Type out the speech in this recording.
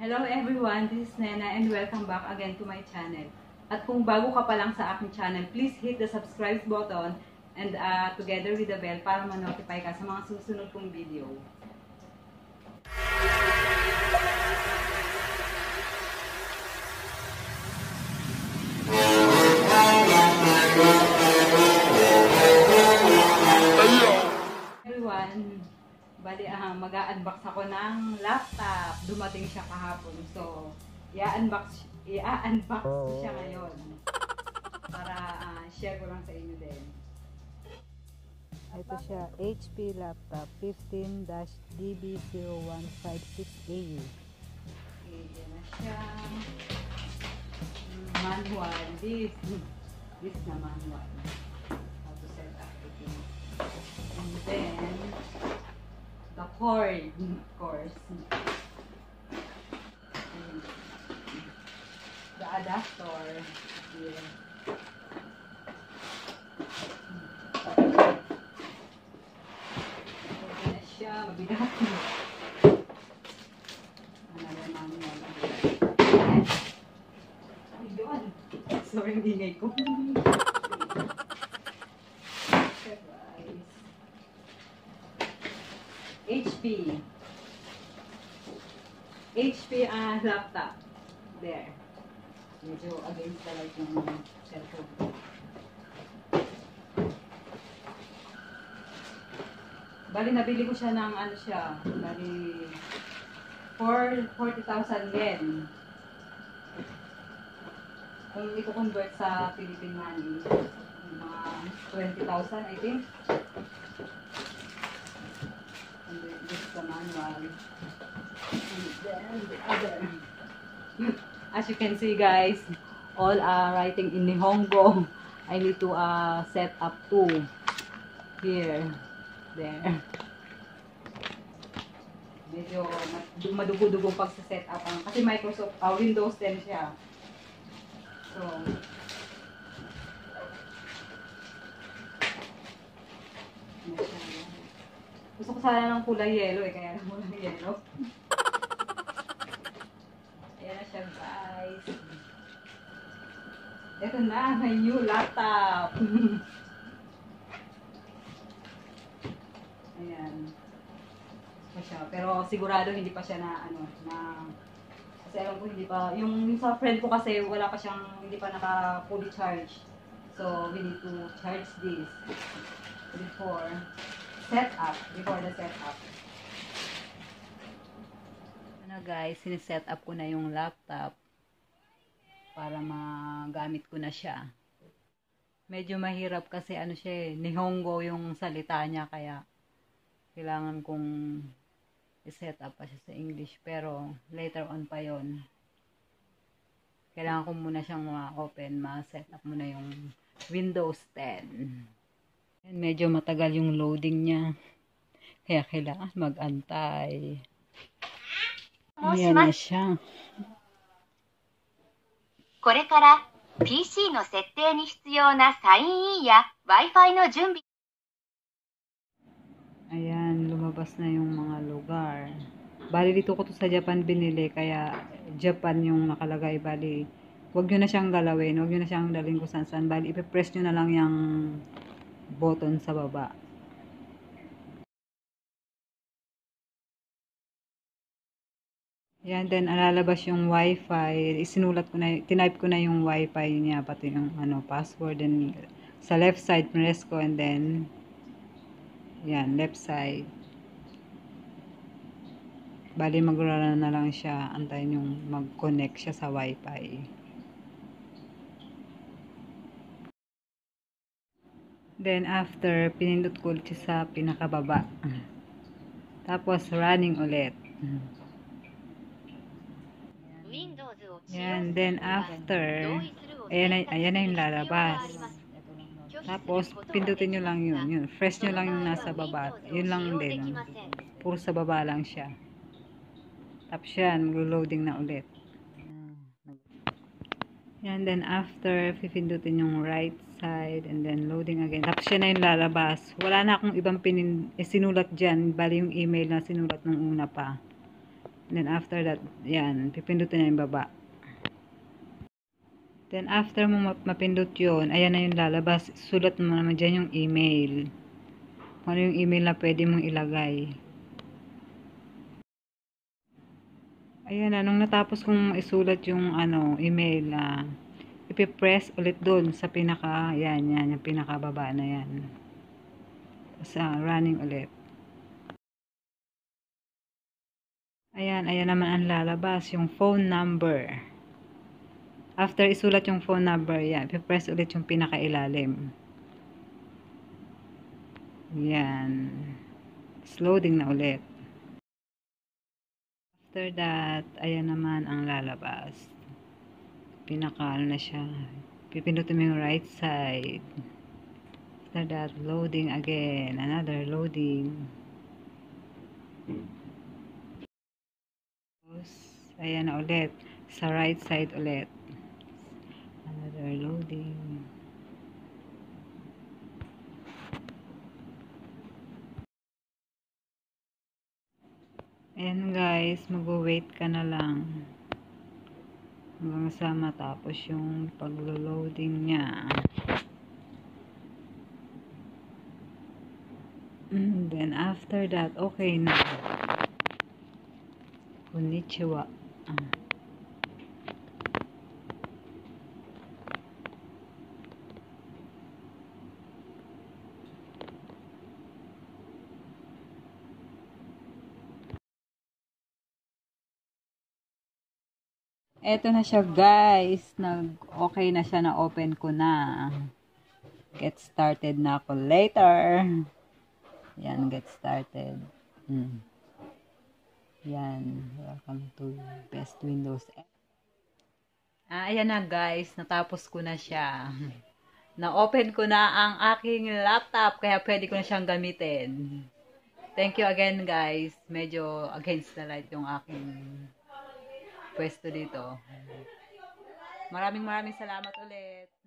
Hello everyone, this is Nena and welcome back again to my channel. At kung bago ka pa lang sa aking channel, please hit the subscribe button and uh, together with the bell para ma-notify ka sa mga susunod kong video. Bali ah, mag-unbox ako ng laptop. Dumating siya kahapon. So, i-unbox i-unbox ko siya ngayon. Para ah, share ko lang sa inyo din. Ito siya, HP laptop 15-DB0156AU. Okay, yan na siya. Manual. This, this na manual. Cord, of course. And the adapter. Here. Okay na siya. Mabigat. Another manual. Ay, doon. Sorry, ang ingay ko. Guys. HP. HP ah, laptop. There. Medyo against the light yung cellphone. Bali, nabili ko siya ng ano siya. Bali, for 40,000 yen. Kung i-convert sa Philippine money, mga 20,000 I think. And then is the manual. And then the other. As you can see guys, all are writing in Nihongo. I need to uh, set up two. Here. There. Medyo mad- madugo-dugo pag sa set up. ang- Kasi Microsoft, uh, Windows 10 siya. So, siya? Gusto ko sana ng kulay yellow eh, kaya lang walang yellow. Ayan na siya guys. Ito na, my new laptop. Ayan. Pa siya. Pero sigurado hindi pa siya na ano, na kasi alam ko hindi pa, yung sa friend ko kasi wala pa siyang, hindi pa naka fully charge. So, we need to charge this before setup, before the setup. Ano guys, siniset up ko na yung laptop para magamit ko na siya. Medyo mahirap kasi ano siya eh, Nihongo yung salita niya kaya kailangan kong i-set up pa siya sa English. Pero, later on pa yon Kailangan ko muna siyang ma-open, ma-set up muna yung Windows 10. Yan, medyo matagal yung loading niya. Kaya kailangan mag-antay. Ayan na siya. これから PC の設定に必要なサインインや Wi-Fi の準備 Ayan, lumabas na yung mga lugar. Bali, dito ko to sa Japan binili, kaya Japan yung nakalagay. Bali, wag nyo na siyang galawin, wag nyo na siyang dalhin kung saan saan. Bali, ipipress nyo na lang yung button sa baba. Yan, then alalabas yung wifi. Isinulat ko na, tinype ko na yung wifi niya, pati yung ano, password. And sa left side, press ko, and then yan, left side. Bali, magrara na lang siya. Antayin yung mag-connect siya sa wifi. Then after, pinindot ko ulit sa pinakababa. Tapos running ulit. Yan, then after, ayan, ay, ayan na yung lalabas. Tapos, pindutin nyo lang yun. yun. Fresh nyo lang yung nasa baba. Yun lang din. Puro sa baba lang siya. Tapos yan, maglo-loading na ulit. Yan, then after, pipindutin yung right side and then loading again. Tapos yan na yung lalabas. Wala na akong ibang pinin, eh, sinulat dyan. Bali yung email na sinulat nung una pa. Then after that, yan, pipindutin na yung baba. Then after mo map- mapindot yun, ayan na yung lalabas. Sulat mo naman dyan yung email. Kung ano yung email na pwede mong ilagay. Ayan na, nung natapos kong isulat yung ano, email na ipipress ulit dun sa pinaka, yan, yan, yung pinakababa na yan. Sa running ulit. Ayan, ayan naman ang lalabas, yung phone number. After isulat yung phone number, yan, ipipress ulit yung pinakailalim. Yan. It's loading na ulit. After that, ayan naman ang lalabas. Pinaka, ano na siya. Pipindutin mo yung right side. After that, loading again. Another loading. Tapos, ayan na ulit. Sa right side ulit. Another loading. Ayan guys, mag-wait ka na lang. Hanggang sa matapos yung paglo-loading niya. And then after that, okay na. Konnichiwa. Ah. Eto na siya guys. Nag okay na siya na open ko na. Get started na ako later. Yan, get started. Hmm. Yan. Welcome to Best Windows. Ah, ayan na guys. Natapos ko na siya. Na-open ko na ang aking laptop. Kaya pwede ko na siyang gamitin. Thank you again guys. Medyo against the light yung aking pwesto dito. Maraming maraming salamat ulit.